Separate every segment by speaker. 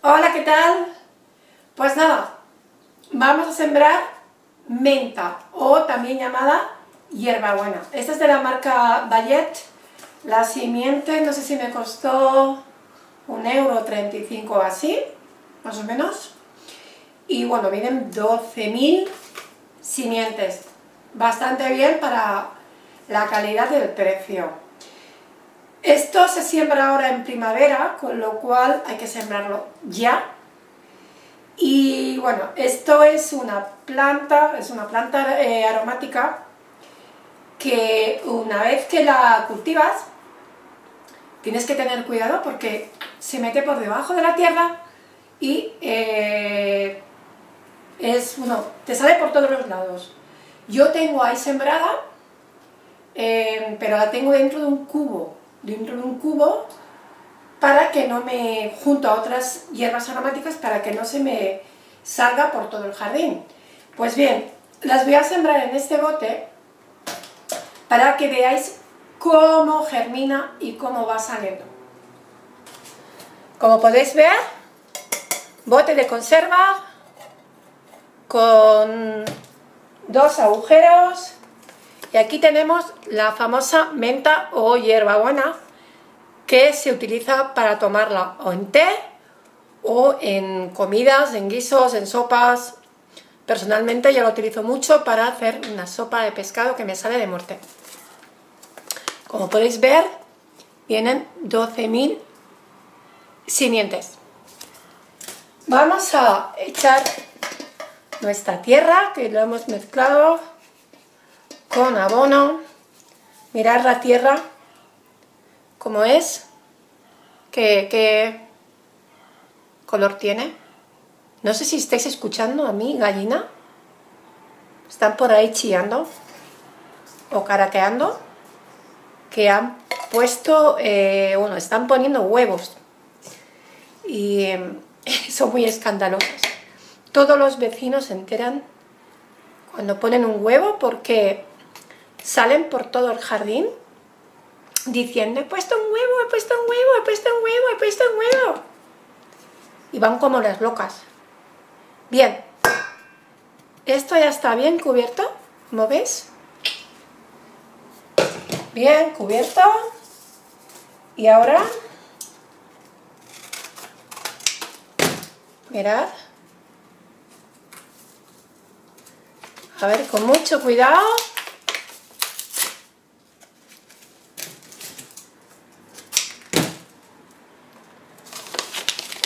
Speaker 1: Hola, ¿qué tal? Pues nada, vamos a sembrar menta o también llamada hierbabuena. Esta es de la marca Bayet. La simiente, no sé si me costó un euro 35 así, más o menos. Y bueno, vienen 12.000 simientes. Bastante bien para la calidad del precio. Esto se siembra ahora en primavera, con lo cual hay que sembrarlo ya. Y bueno, esto es una planta, es una planta eh, aromática que una vez que la cultivas, tienes que tener cuidado porque se mete por debajo de la tierra y eh, es, bueno, te sale por todos los lados. Yo tengo ahí sembrada, eh, pero la tengo dentro de un cubo, dentro de un cubo para que no me, junto a otras hierbas aromáticas, para que no se me salga por todo el jardín. Pues bien, las voy a sembrar en este bote para que veáis cómo germina y cómo va saliendo. Como podéis ver, bote de conserva con dos agujeros y aquí tenemos la famosa menta o hierbabuena que se utiliza para tomarla o en té o en comidas, en guisos, en sopas. Personalmente yo la utilizo mucho para hacer una sopa de pescado que me sale de muerte. Como podéis ver, vienen 12.000 simientes. Vamos a echar nuestra tierra, que lo hemos mezclado con abono. Mirad la tierra, como es, qué, qué color tiene. No sé si estáis escuchando a mi gallina. Están por ahí chillando o caraqueando que han puesto, eh, bueno, están poniendo huevos y son muy escandalosos. Todos los vecinos se enteran cuando ponen un huevo porque salen por todo el jardín diciendo he puesto un huevo, he puesto un huevo, he puesto un huevo, he puesto un huevo. Y van como las locas. Bien, esto ya está bien cubierto, como veis. Bien, cubierto. Y ahora, mirad. A ver, con mucho cuidado.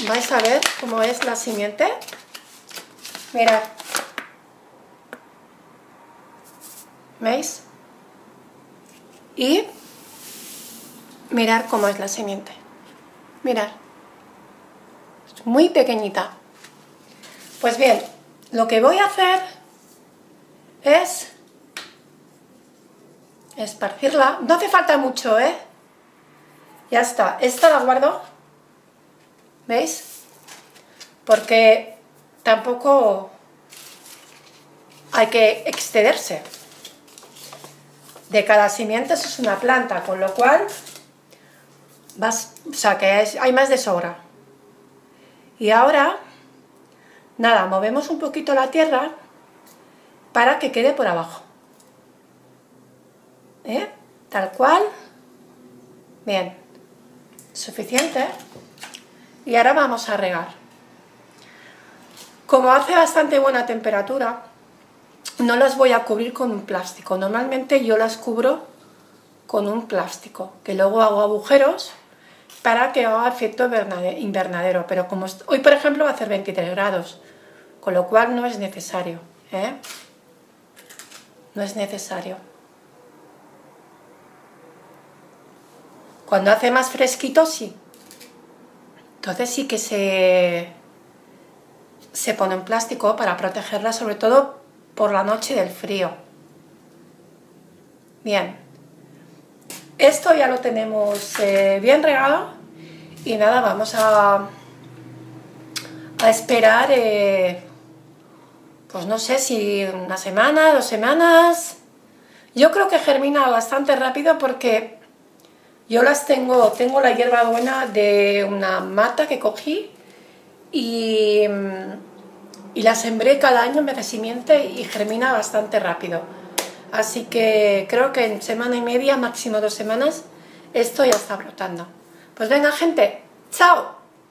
Speaker 1: Vais a ver cómo es la simiente. Mirad. ¿Veis? y mirar cómo es la simiente. Mirar. Es muy pequeñita. Pues bien, lo que voy a hacer es esparcirla. No hace falta mucho, ¿eh? Ya está. Esta la guardo. ¿Veis? Porque tampoco hay que excederse de cada simiente es una planta, con lo cual vas, o sea que hay más de sobra. Y ahora, nada, movemos un poquito la tierra para que quede por abajo. ¿Eh? Tal cual. Bien, suficiente. Y ahora vamos a regar. Como hace bastante buena temperatura, no las voy a cubrir con un plástico. Normalmente yo las cubro con un plástico, que luego hago agujeros para que haga efecto invernadero. Pero como hoy, por ejemplo, va a hacer 23 grados, con lo cual no es necesario. ¿eh? No es necesario. Cuando hace más fresquito, sí. Entonces sí que se, se pone en plástico para protegerla, sobre todo por la noche del frío. Bien, esto ya lo tenemos eh, bien regado y nada, vamos a, a esperar, eh, pues no sé si una semana, dos semanas. Yo creo que germina bastante rápido porque yo las tengo, tengo la hierba buena de una mata que cogí y, y la sembré cada año, me resimiente y germina bastante rápido. Así que creo que en semana y media, máximo dos semanas, esto ya está brotando. Pues venga gente, ¡chao!